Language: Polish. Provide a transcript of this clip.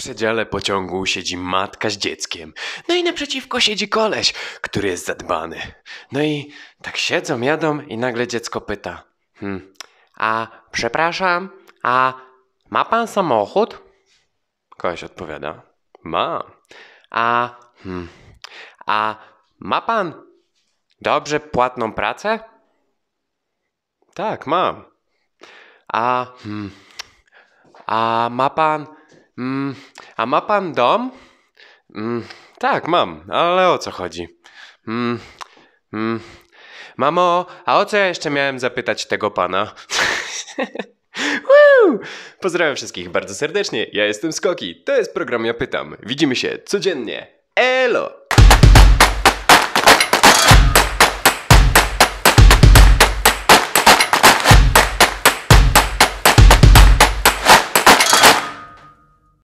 przedziale pociągu siedzi matka z dzieckiem. No i naprzeciwko siedzi koleś, który jest zadbany. No i tak siedzą, jadą i nagle dziecko pyta. Hmm, a przepraszam, a ma pan samochód? Koleś odpowiada. Ma. A, hmm, a ma pan dobrze płatną pracę? Tak, mam. A, hmm, a ma pan. Mm, a ma pan dom? Mm, tak, mam, ale o co chodzi? Mm, mm, mamo, a o co ja jeszcze miałem zapytać tego pana? Pozdrawiam wszystkich bardzo serdecznie. Ja jestem Skoki. To jest program Ja Pytam. Widzimy się codziennie. Elo!